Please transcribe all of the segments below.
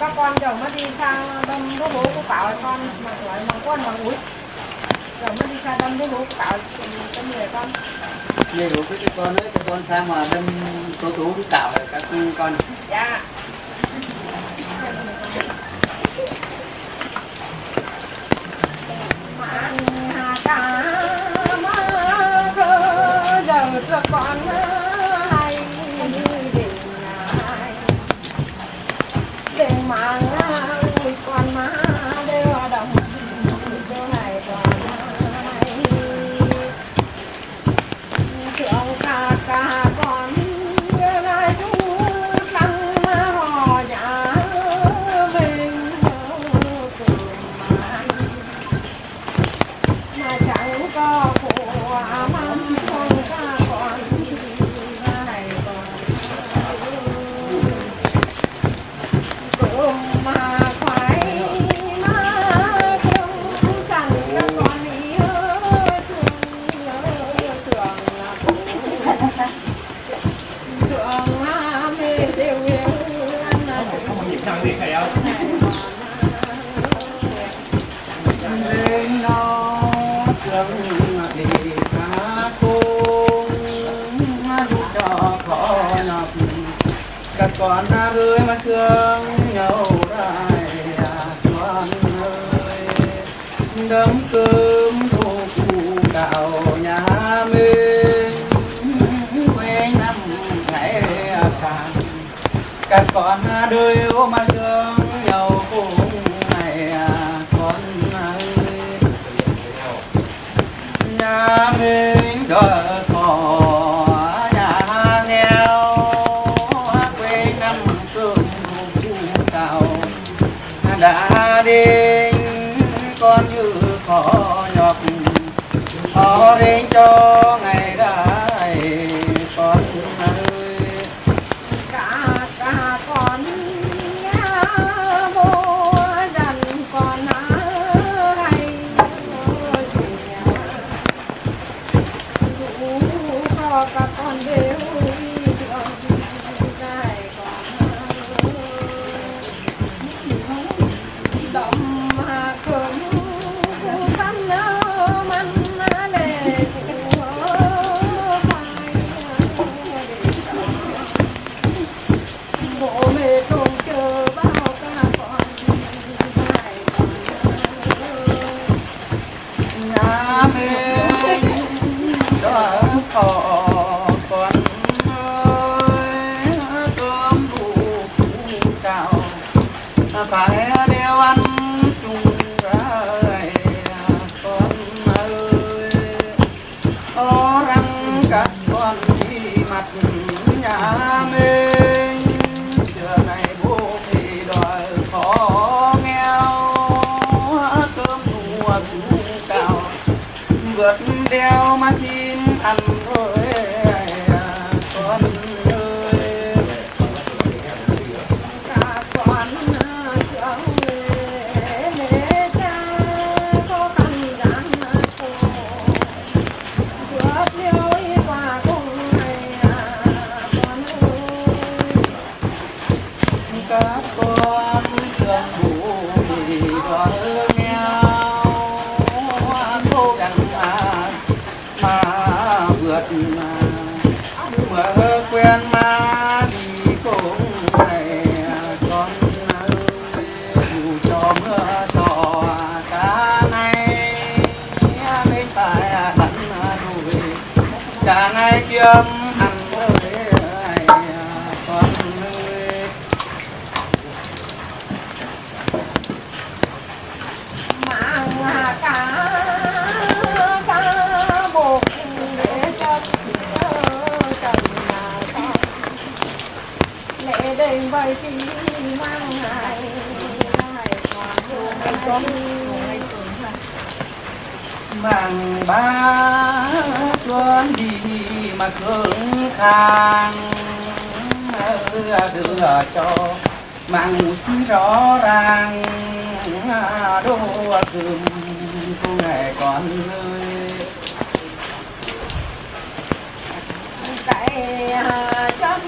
các con giờ mới đi sang đông bố bố của bảo con mà gọi mà con bằng úi giờ mới đi sang đông bố bố của bảo cái người con. Đủ cái con ấy, cái con sang mà đâm tố tú cái cạo các con? Dạ Không biết thằng đi thầy ơi lên nó sương thì cá lúc cho khó nhọc các con ơi mà sương nhau ra con ơi đấm cười các con đời mà thương nhau cùng ngày con ơi nhà mình đỡ khổ nhà nghèo, quê năm cơm đủ cao đã đến con như khó nhọc khó đến cho ngày đã con ơi các con trường ngủ thì đỡ nghèo cố gắng mà mà vượt mà mở quen mà đi cũng này con ơi dù cho mưa gió cả ngày mới phải hẳn đuổi. Cả ngày kiếm đền vậy thì mang còn ngày mang ba con đi mà cương khang. Đưa cho mang rõ ràng. Đô cương cô ngày con ơi. Cái chân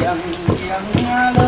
tiếng tiếng lớn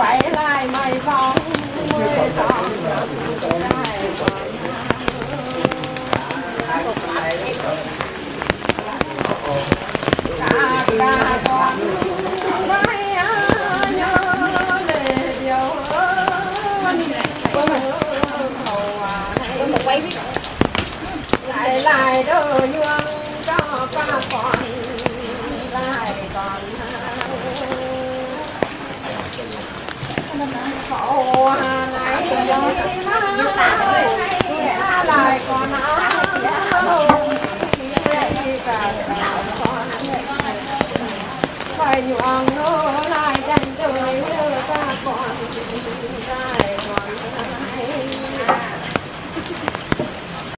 quay lại mày vòng mười dòng Hãy subscribe cho kênh Ghiền Mì Gõ Để không bỏ lỡ những video hấp dẫn Obrigada.